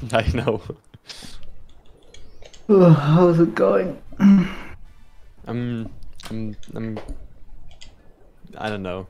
I know. Oh, how's it going? I'm, I'm, I'm. I don't know.